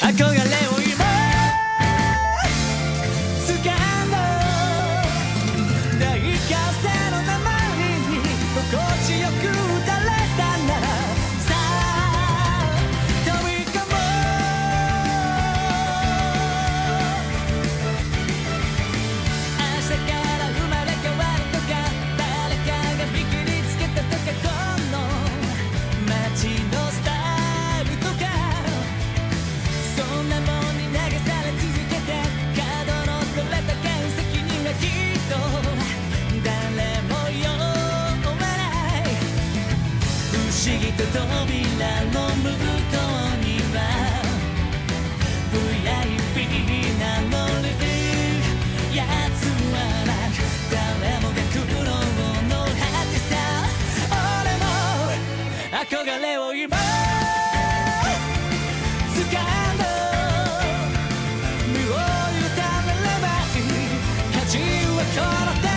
憧れを不思議と扉の向こうには VIP 名乗るやつはなく誰もが苦労の果てさ。俺も憧れを今掴んだ。身を委ねればいい。価値はこの手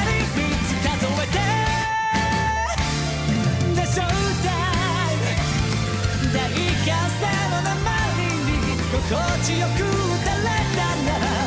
風の鉛に心地よく打たれたなら